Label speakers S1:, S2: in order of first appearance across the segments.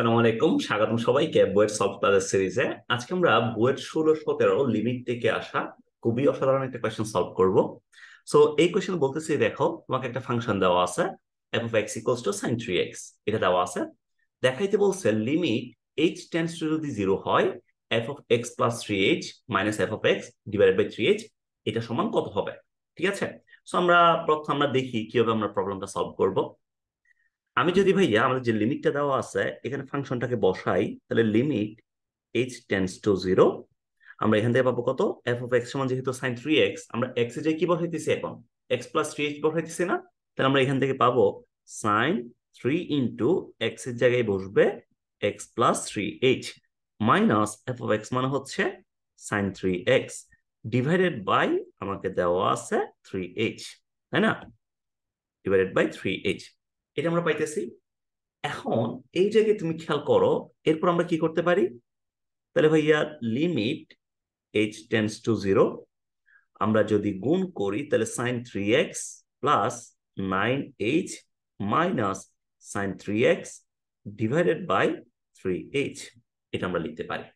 S1: সালাম আলাইকুম, স্বাগতম সবাইকে বুয়েট সলভ ক্লাসের সিরিজে। আজকে আমরা বুয়েট ষোলো সতেরো লিমিট থেকে আসা খুবই অসাধারণ একটা কোয়েশ্চেন সলভ করব। সো এই কোয়েশ্চেন বলতেছি, দেখো, তোমাকে একটা ফাংশন দেওয়া আছে F of X equals to sine three X এটা দেওয়া আছে। দেখাইতে বলছে লিমিট এইচ টেন্স টু যদি জিরো হয় F of X plus three H minus F of X divided by three H এটা সমান কত হবে? ঠিক আছে? সো আমরা, প্রথম আমরা দেখি কীভাবে আমরা প্রবলেমটা সলভ করব। আমি যদি ভাইয়া আমাদের যে লিমিটটা দেওয়া আছে, এখানে ফাংশনটাকে বসাই, তাহলে limit H tends to zero আমরা এখান থেকে পাবো কত? এফ অফ এক্স সমান যেহেতু সাইন থ্রি এক্স আমরা এক্স এ কি বসাইতেছি এখন? এক্স প্লাস থ্রি এইচ বসাইতেছি না? তাহলে আমরা এখান থেকে পাবো সাইন থ্রি ইন্টু এক্সের জায়গায় বসবে X plus three H minus F of X মানে হচ্ছে sine three X divided by আমাকে দেওয়া আছে থ্রি এইচ তাই না? ডিভাইডেড বাই থ্রি এইচ এটা আমরা পাইতেছি। এখন এই জায়গায় তুমি খেয়াল করো, এরপর আমরা কি করতে পারি? তাহলে ভাইয়া limit H tends to zero আমরা যদি গুণ করি তাহলে sine three X plus nine H minus sine three X divided by three H এটা আমরা লিখতে পারি।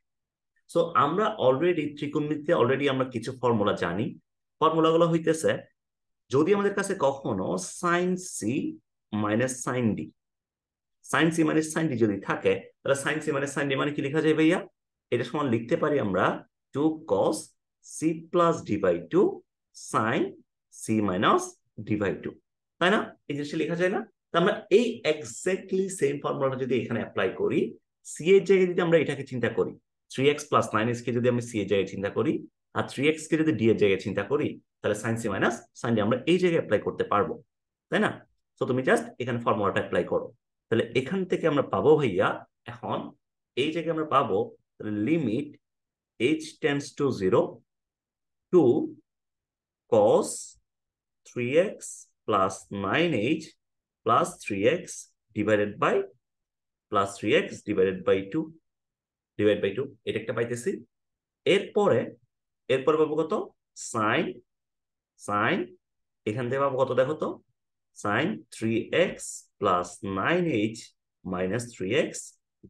S1: সো আমরা অলরেডি ত্রিকোণমিতিতে অলরেডি আমরা কিছু ফর্মুলা জানি। ফর্মুলাগুলো হইতেছে, যদি আমাদের কাছে কখনো sine C minus sine D sine C minus sine D যদি থাকে, তাহলে sine C minus sine D মানে কি লেখা যায় ভাইয়া? এটা সমান লিখতে পারি আমরা two cos C plus D by two sine C minus D by two তাই না? এই জিনিসটা লেখা যায় না? আমরা এই এক্স্যাক্টলি সেম ফর্মুলাটা যদি এখানে অ্যাপ্লাই করি সি এর জায়গায় যদি আমরা এটাকে চিন্তা করি three X plus nine X কে যদি আমি সি এর জায়গায় চিন্তা করি, আর থ্রি এক্স কে যদি ডি এর জায়গায় চিন্তা করি, তাহলে sine C minus sine D আমরা এই জায়গায় অ্যাপ্লাই করতে পারব। তাই না? তো তুমি জাস্ট এখানে ফর্মুলাটা অ্যাপ্লাই করো। তাহলে এখান থেকে আমরা পাবো ভাইয়া, এখন এই জায়গায় আমরা পাবো limit H tends to zero two cos three X plus nine H plus three X divided by plus three X divided by two divide by two এটা একটা পাইতেছি। এরপরে এরপরে পাবো কত? সাইন সাইন এখান থেকে পাবো কত দেখো তো? Plus nine H minus three X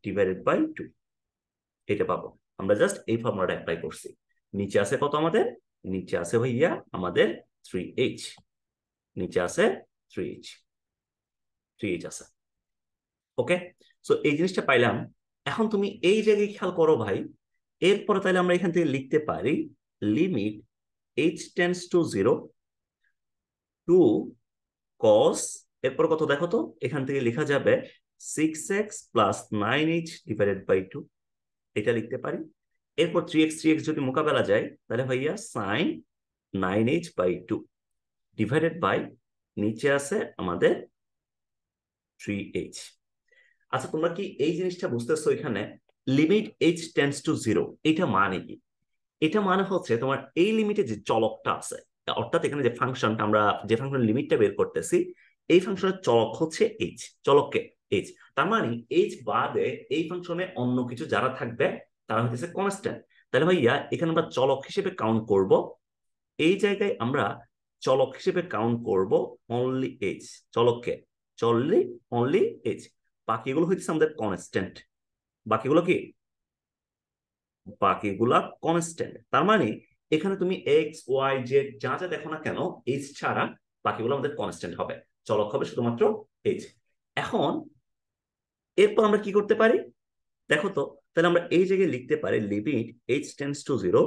S1: divided by two এটা পাবো। আমরা জাস্ট এই ফর্মুলাটা অ্যাপ্লাই করছি। নিচে আছে কত আমাদের? নিচে আছে ভাইয়া আমাদের থ্রি এইচ নিচে আছে থ্রি এইচ থ্রি এইচ আছে। ওকে সো এই জিনিসটা পাইলাম। এখন তুমি এই জায়গায় খেয়াল করো ভাই। এরপরে তাহলে আমরা এখান থেকে লিখতে পারি limit H tends to zero two cos এরপর কত দেখো তো, এখান থেকে লেখা যাবে six X plus nine H divided by two এটা লিখতে পারি। এরপর থ্রি এক্স থ্রি এক্স যদি মোকাবেলা যায়, তাহলে ভাইয়া sine nine H by two divided by নিচে আছে আমাদের থ্রি এইচ আচ্ছা তোমরা কি এই জিনিসটা বুঝতেছো এখানে? Limit H tends to zero এটা মানে কি? এটা মানে হচ্ছে তোমার এই লিমিটে যে চলকটা আছে অর্থাৎ এখানে যে ফাংশনটা আমরা, যে ফাংশন লিমিটটা বের করতেছি, এই ফাংশনের চলক হচ্ছে এইচ চলককে এইচ তার মানে এইচ বাদে এই ফাংশনে অন্য কিছু যারা থাকবে, তারা হচ্ছে কনস্ট্যান্ট তাহলে ভাইয়া, এখানে আমরা চলক হিসেবে কাউন্ট করব। এই জায়গায় আমরা চলক হিসেবে কাউন্ট করব অনলি এইচ চলককে। চললি অনলি এইচ বাকিগুলো হইতেছে আমাদের কনস্ট্যান্ট বাকিগুলো কি? বাকিগুলা কনস্ট্যান্ট তার মানে এখানে তুমি এক্স ওয়াই জেড যা যা দেখো না কেন এইচ ছাড়া বাকিগুলো আমাদের কনস্ট্যান্ট হবে। চলক হবে শুধুমাত্র এইচ এখন, এরপর আমরা কি করতে পারি? দেখো তো, তাহলে আমরা এই জায়গায় লিখতে পারি limit H tends to zero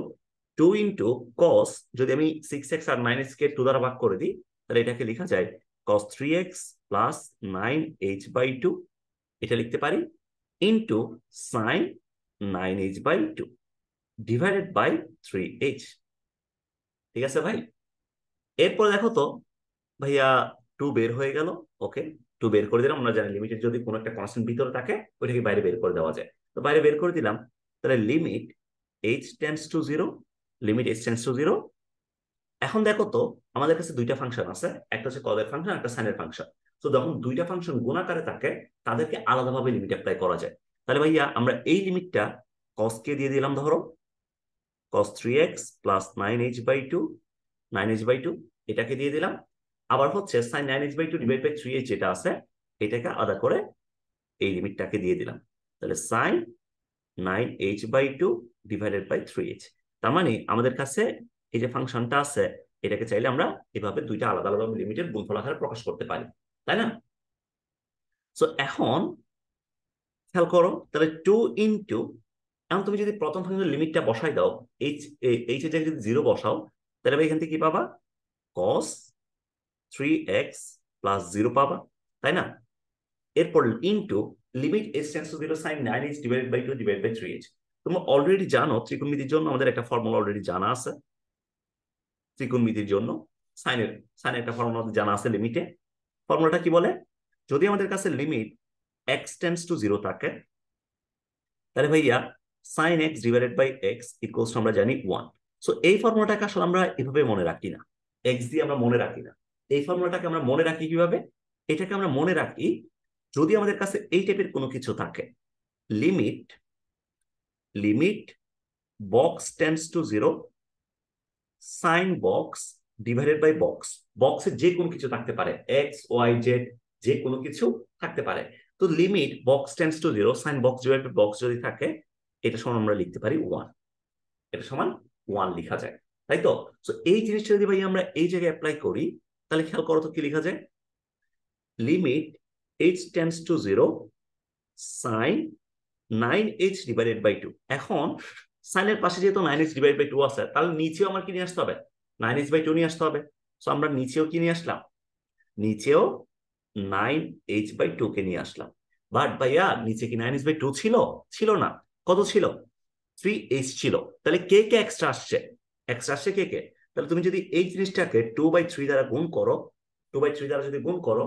S1: two into cos যদি আমি সিক্স এক্স আর নাইন এক্স কে টু দ্বারা ভাগ করে দিই, তাহলে এটাকে লেখা যায় cos three X plus nine H by two এটা লিখতে পারি into sine nine H by two divided by three H ঠিক আছে ভাই? এরপর দেখো তো, ভাইয়া টু বের হয়ে গেল ওকে টু বের করে দিলাম, আমরা জানি লিমিটের যদি কোনো একটা কনস্ট্যান্ট ভিতরে থাকে, ওইটাকে বাইরে বের করে দেওয়া যায়। তো বাইরে বের করে দিলাম, তাহলে limit H tends to zero limit H tends to zero এখন দেখো তো, আমাদের কাছে দুইটা ফাংশন আছে, একটা হচ্ছে কদের ফাংশন একটা সাইনের ফাংশন তো যখন দুইটা ফাংশন গুণাকারে থাকে, তাদেরকে আলাদাভাবে লিমিট অ্যাপ্লাই করা যায়। তাহলে ভাইয়া, আমরা এই লিমিটটা কসকে দিয়ে দিলাম, ধরো cos 3x plus nine H by two nine H by two এটাকে দিয়ে দিলাম। আবার হচ্ছে nine H by two divide by three H যেটা আছে, এটাকে আলাদা করে এই লিমিটটাকে দিয়ে দিলাম। তাহলে nine H by two divided by three H তার মানে আমাদের কাছে এই যে ফাংশনটা আছে, এটাকে চাইলে আমরা এভাবে দুইটা আলাদা আলাদা লিমিটের গুণফল আকারে প্রকাশ করতে পারি, তাই না? সো এখন খেয়াল করো, তাহলে টু ইন্টু এখন তুমি যদি প্রথম ফাংশনের লিমিটটা বসাই দাও এইচ এইচ এর জায়গায় যদি জিরো বসাও, তাহলে এখান থেকে কি পাবা? Cos three X plus zero পাবা, তাই না? এরপর into limit S tends to zero sine nine H divide by two divide by three H তোমরা অলরেডি জানো ত্রিকোণমিতির জন্য, আমাদের একটা ফর্মুলা অলরেডি জানা আছে। ত্রিকোণমিতির জন্য সাইনের সাইনের একটা ফর্মুলা জানা আছে লিমিটে ফর্মুলাটা কি বলে? যদি আমাদের কাছে limit X tends to zero থাকে, তাহলে ভাইয়া sine X divided by X equals আমরা জানি ওয়ান সো এই ফর্মুলাটাকে আসলে আমরা এভাবে মনে রাখি না। এক্স দিয়ে আমরা মনে রাখি না। এই ফর্মুলাটাকে আমরা মনে রাখি কীভাবে? এটাকে আমরা মনে রাখি যদি আমাদের কাছে এই টাইপের কোনো কিছু থাকে limit limit box tends to zero sine box divided by box বক্সে যে কোনো কিছু থাকতে পারে এক্স ওয়াই জেড যে কোনো কিছু থাকতে পারে। তো limit box tends to zero sine box divided box যদি থাকে এটা সমান আমরা লিখতে পারি ওয়ান এটা সমান ওয়ান লিখা যায়, তাই তো? এই জিনিসটা যদি ভাই আমরা এই জায়গায় অ্যাপ্লাই করি, তাহলে খেয়াল করো তো কি লেখা যায়? Limit H tends to zero sine nine H divided by two এখন সাইনের পাশে যেহেতু nine H divide by two আছে, তাহলে নিচেও আমার কি নিয়ে আসতে হবে? নাইন এইচ বাই টু নিয়ে আসতে হবে। সো আমরা নিচেও কি নিয়ে আসলাম? নিচেও নাইন এইচ বাই টু কে নিয়ে আসলাম। বাট ভাইয়া, নিচে কি নাইন এইচ বাই টু ছিল? ছিল না। কত ছিল? থ্রি এইচ ছিল। তাহলে কে কে এক্সট্রা আসছে? এক্সট্রা আসছে কে কে? তাহলে তুমি যদি এই জিনিসটাকে টু বাই থ্রি দ্বারা গুণ করো টু বাই থ্রি দ্বারা যদি গুণ করো,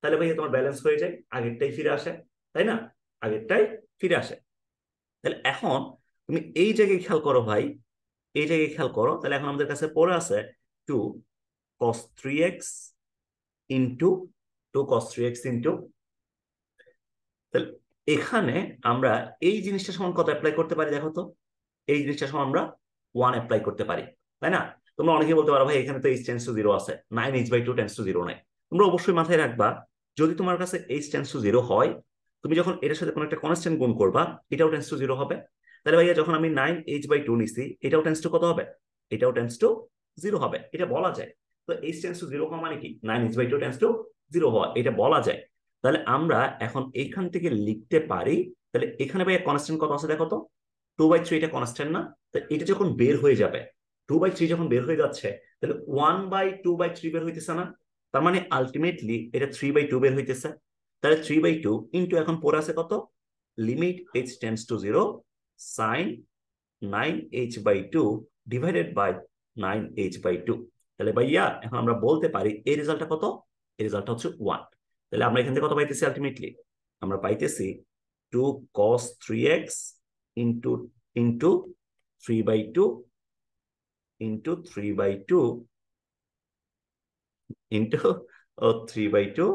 S1: তাহলে ভাইয়া তোমার ব্যালেন্স হয়ে যায়, আগেরটাই ফিরে আসে, তাই না? আগেরটাই ফিরে আসে। তাহলে এখন তুমি এই জায়গায় খেয়াল করো ভাই, এই জায়গায় খেয়াল করো, তাহলে এখন আমাদের কাছে পড়ে আছে two cos three X into two cos three X into তাহলে এখানে আমরা এই জিনিসটা সমান কত অ্যাপ্লাই করতে পারি দেখো তো? এই জিনিসটা সমান আমরা ওয়ান অ্যাপ্লাই করতে পারি, তাই না? তোমরা অনেকেই বলতে পারো, ভাই, এখানে তো এইচ টেন্স টু জিরো আছে। Nine H by two tends to zero নাই। তোমরা অবশ্যই মাথায় রাখবা, যদি তোমার কাছে এইচ টেন্স টু জিরো হয়, তুমি যখন এটার সাথে কোনো একটা কনস্ট্যান্ট গুণ করবা, এটাও টেন্স টু জিরো হবে। তাহলে ভাইয়া, যখন আমি নাইন এইচ বাই টু নিছি, এটাও টেন্স টু কত হবে? এটাও টেন্স টু জিরো হবে। এটা বলা যায়। তো এইচ টেন্স টু জিরো হওয়া মানে কি? Nine H by two tends to zero হওয়া। এটা বলা যায়। তাহলে আমরা এখন এইখান থেকে লিখতে পারি, তাহলে এখানে ভাইয়া কনস্ট্যান্ট কত আছে দেখো তো? টু বাই থ্রি এটা কনস্ট্যান্ট না, তো এটা যখন বের হয়ে যাবে টু বাই থ্রি যখন বের হয়ে যাচ্ছে, তাহলে one by two by three বের হইতেছে না, তার মানে আলটিমেটলি এটা থ্রি বাই টু বের হইতেছে, তাহলে থ্রি বাই টু ইন্টু এখন পরে আছে কত? Limit H tends to zero sine nine H by two divided by nine H by two তাহলে ভাইয়া, এখন আমরা বলতে পারি এই রেজাল্টটা কত? এই রেজাল্টটা হচ্ছে ওয়ান তাহলে আমরা এখান থেকে কত পাইতেছি আলটিমেটলি আমরা পাইতেছি two cos three X into into three by two into three by two into three by two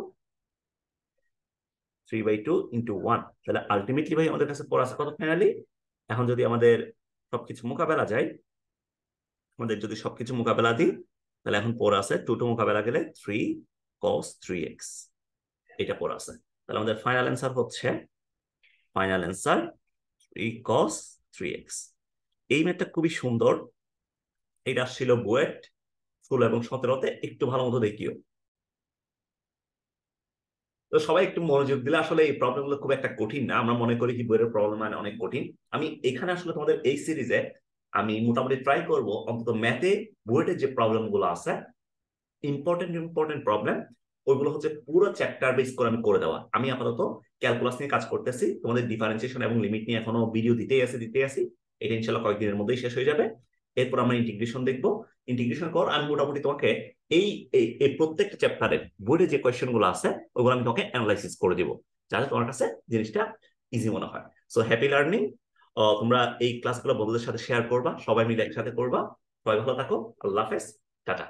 S1: three by two into one তাহলে আলটিমেটলি ভাই আমাদের কাছে পড়া আছে কত ফাইনালি এখন যদি আমাদের সবকিছু মোকাবেলা যায়, আমাদের যদি সবকিছু মোকাবেলা দিই, তাহলে এখন পড়া আছে টু টু মোকাবেলা গেলে থ্রি কস থ্রি এক্স এটা পড়া আছে। তাহলে আমাদের ফাইনাল অ্যান্সার হচ্ছে final answer three cos three X এই ম্যাথটা খুবই সুন্দর। এটা ছিল বুয়েট, ষোলো এবং সতেরোতে একটু ভালো মতো দেখিও। তো সবাই একটু মনোযোগ দিলে আসলে এই প্রবলেমগুলো খুব একটা কঠিন না, আমরা মনে করি কি বইয়ের প্রবলেম মানে অনেক কঠিন। আমি এখানে আসলে তোমাদের এই সিরিজে আমি মোটামুটি ট্রাই করব অন্তত ম্যাথে বুয়েটের যে প্রবলেমগুলো আছে ইম্পর্টেন্ট ইম্পর্টেন্ট প্রবলেম ওইগুলো হচ্ছে পুরো চ্যাপ্টার বেস করে আমি করে দেওয়া। আমি আপাতত ক্যালকুলাস নিয়ে কাজ করতেছি। তোমাদের ডিফারেন্সিয়েশন এবং লিমিট নিয়ে এখনও ভিডিও দিতেই আছে, দিতেই আছি। এটা ইনশাল্লাহ কয়েকদিনের মধ্যেই শেষ হয়ে যাবে। এরপর আমরা ইন্টিগ্রেশন দেখব। ইন্টিগ্রেশন কর আমি মোটামুটি তোমাকে এই এই প্রত্যেকটা চ্যাপ্টারের বোর্ডে যে কোয়েশ্চেনগুলো আছে, ওগুলো আমি তোমাকে অ্যানালাইসিস করে দিব। যাতে তোমার কাছে জিনিসটা ইজি মনে হয়। সো হ্যাপি লার্নিং তোমরা এই ক্লাসগুলো বন্ধুদের সাথে শেয়ার করবা। সবাই মিলে একসাথে করবা। সবাই ভালো থাকো। আল্লাহ হাফেজ। টাটা।